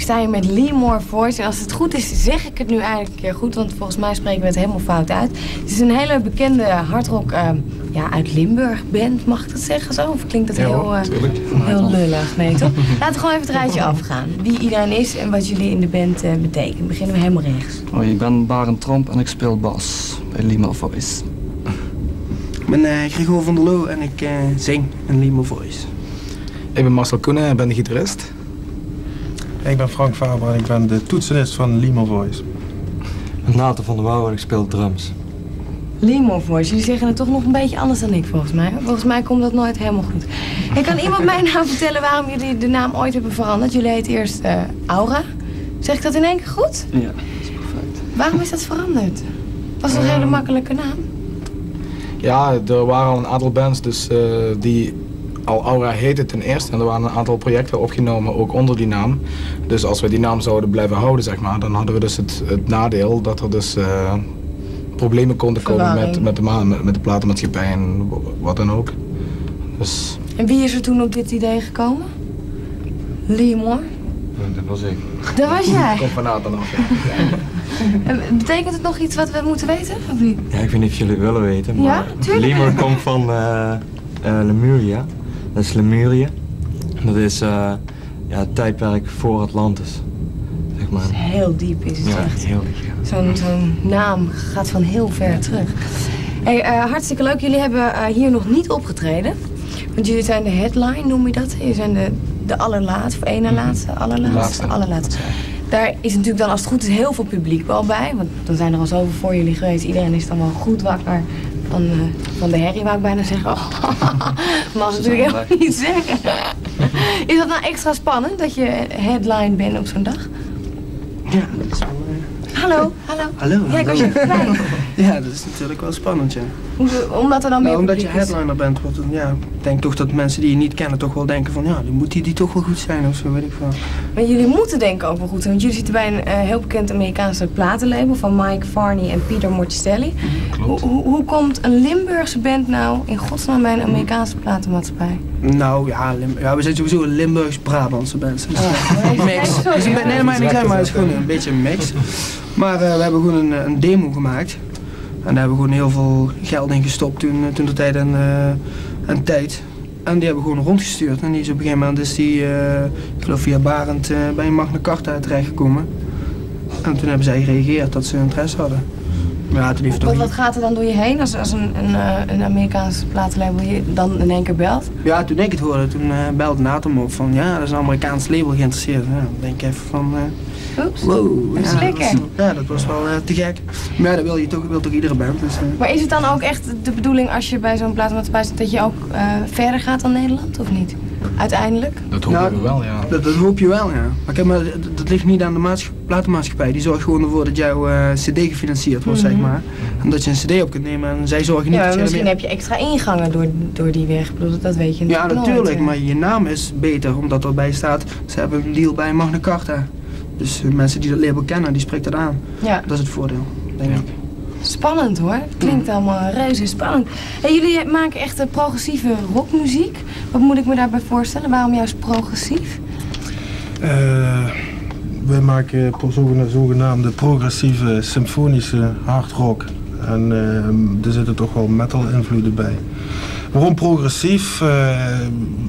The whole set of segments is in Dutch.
Ik sta hier met Lee Moore Voice. En als het goed is, zeg ik het nu eigenlijk een keer goed. Want volgens mij spreken we het helemaal fout uit. Het is een hele bekende hardrock uh, ja, uit Limburg band. Mag ik dat zeggen zo? Of klinkt dat heel, uh, heel lullig? Nee, toch? Laten we gewoon even het rijtje afgaan. Wie iedereen is en wat jullie in de band uh, betekenen. Beginnen we helemaal rechts. Hoi, ik ben Barend Tromp en ik speel bas bij Lee Moore Voice. Ik ben uh, Gregor van der Loo en ik zing in Lee Moore Voice. Ik ben Marcel Koenen en ben de gitarist. Ik ben Frank Faber en ik ben de toetsenist van Limo Voice. Ben Nathan van der Wouw en ik speel drums. Limo Voice, jullie zeggen het toch nog een beetje anders dan ik volgens mij. Volgens mij komt dat nooit helemaal goed. En kan iemand mij nou vertellen waarom jullie de naam ooit hebben veranderd? Jullie heet eerst uh, Aura. Zeg ik dat in één keer goed? Ja, dat is perfect. Waarom is dat veranderd? Was het een hele makkelijke naam? Ja, er waren al een aantal bands dus, uh, die al Aura heette ten eerste en er waren een aantal projecten opgenomen ook onder die naam. Dus als we die naam zouden blijven houden, zeg maar, dan hadden we dus het, het nadeel dat er dus uh, problemen konden komen met, met, de, met, met de platenmaatschappij en wat dan ook. Dus... En wie is er toen op dit idee gekomen? Lee Moore? dat was ik. Dat was jij? Komt van dan af, ja. Betekent het nog iets wat we moeten weten, of niet? Ja, ik weet niet of jullie willen weten, maar ja, Lee komt van uh, uh, Lemuria. Dat is Lemurië. Dat is uh, ja, het tijdperk voor Atlantis. Zeg maar. Heel diep is het ja, echt. heel diep. Zo'n naam gaat van heel ver terug. Hey, uh, hartstikke leuk. Jullie hebben uh, hier nog niet opgetreden. Want jullie zijn de headline, noem je dat? Jullie zijn de, de allerlaatste, of één na laatste, allerlaatste, Laatste. allerlaatste. Daar is natuurlijk dan, als het goed is, heel veel publiek wel bij. Want dan zijn er al zoveel voor jullie geweest. Iedereen is dan wel goed wakker van, uh, van de herrie, wou ik bijna zeggen. Oh, mag natuurlijk helemaal niet zeggen. Is dat nou extra spannend, dat je headline bent op zo'n dag? Ja, dat is wel... Hallo, hallo. Hallo, Ja, ik was je. Ja, dat is natuurlijk wel spannend, ja. Omdat er dan meer Nou, omdat je is. headliner bent, wordt het, ja, ik denk toch dat mensen die je niet kennen toch wel denken van, ja, dan moet die, die toch wel goed zijn of zo, weet ik veel. Maar jullie moeten denken ook wel goed zijn. Want jullie zitten bij een eh, heel bekend Amerikaanse platenlabel van Mike Varney en Peter Mortistelli. Klopt. Hoe, hoe, hoe komt een Limburgse band nou in godsnaam bij een Amerikaanse platenmaatschappij? Nou ja, Lim- ja we zijn sowieso een Limburgs-Brabantse band. Dus, Oh, mix. Dus een be- nee, niet maar het is gewoon een beetje een mix. Maar eh, we hebben gewoon een, een demo gemaakt. En daar hebben we gewoon heel veel geld in gestopt toen, toen de tijd en, eh, en tijd. En die hebben we gewoon rondgestuurd. En die is op een gegeven moment is die, eh, ik geloof via Barend, eh, bij Magna Carta terechtgekomen. En toen hebben zij gereageerd dat ze interesse hadden. Ja, het Wat, wat gaat er dan door je heen als, als een, een, eh, een Amerikaanse platenlabel je dan in één keer belt? Ja, toen ik het hoorde, toen eh, belde Nathan me op van ja, dat is een Amerikaans label geïnteresseerd. Ja, dan denk ik even van eh, Oeps. wow. Dat is ja, lekker. was- ja, dat was wel te gek. Maar ja, dat wil je toch, wil toch iedere band. Dus, Maar is het dan ook echt de bedoeling als je bij zo'n platenmaatschappij zit dat je ook verder gaat dan Nederland of niet? Uiteindelijk? Dat hopen Nou, we wel, ja. dat, dat hoop je wel, ja. Maar, kijk, maar dat, dat ligt niet aan de maatschappij, platenmaatschappij. Die zorgt gewoon ervoor dat jouw eh, cd gefinancierd wordt, zeg maar. En dat je een cd op kunt nemen en zij zorgen niet Mhm. Ja, dat je misschien heb je extra ingangen door, door die weg. Ik bedoel, dat weet je Ja, natuurlijk nooit, maar je naam is beter omdat erbij staat, ze hebben een deal bij Magna Carta. Dus mensen die dat label kennen, die spreekt dat aan. Ja, Dat is het voordeel, denk Ja. ik. Spannend hoor. Het klinkt allemaal reuze spannend. Hey, jullie maken echt eh, progressieve rockmuziek. Wat moet ik me daarbij voorstellen? Waarom juist progressief? Eh, wij maken zogenaamde, progressieve symfonische hardrock. En eh, er zitten toch wel metal invloeden bij. Waarom progressief? Eh,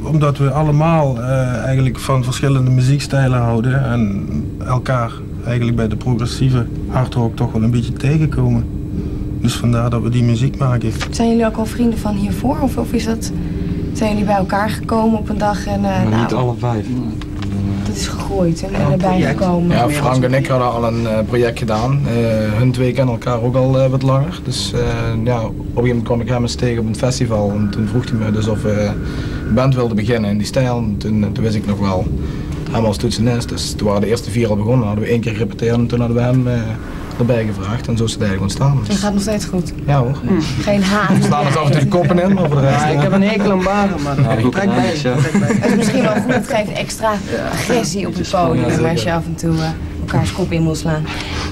omdat we allemaal eh, eigenlijk van verschillende muziekstijlen houden en elkaar eigenlijk bij de progressieve hardrock toch wel een beetje tegenkomen. Dus vandaar dat we die muziek maken. Zijn jullie ook al vrienden van hiervoor? Of, of is dat, zijn jullie bij elkaar gekomen op een dag en eh, nou, niet alle vijf. dat is gegroeid en, een erbij project. gekomen? Ja, Frank en ik hadden al een eh, project gedaan. Eh, hun twee kennen elkaar ook al wat langer. Dus eh, ja, op een gegeven moment kwam ik hem eens tegen op een festival. En toen vroeg hij me dus of we een band wilden beginnen in die stijl. En toen, toen wist ik nog wel hem als toetsenist. Dus toen waren de eerste vier al begonnen. Dan hadden we één keer gerepeteerd en toen hadden we hem eh, erbij gevraagd. En zo is het eigenlijk ontstaan. Dat Dus, gaat nog steeds goed. ja hoor. Geen haat. We slaan ons af en toe de koppen in, maar voor de rest... Ja, ik heb een hekel aan baren, maar Ja, ik trek bij. ja. Dat is misschien wel goed. Het geeft extra agressie op het podium. Als je af en toe eh, elkaars kop in moet slaan.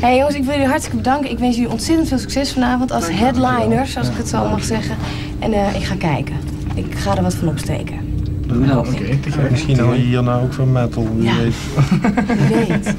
Hey jongens, ik wil jullie hartstikke bedanken. Ik wens jullie ontzettend veel succes vanavond als headliners, als ik het zo mag zeggen. En eh, ik ga kijken. Ik ga er wat van opsteken. Ja. Oké. Misschien hou je hierna ook van metal, wie Ja. weet. Wie weet.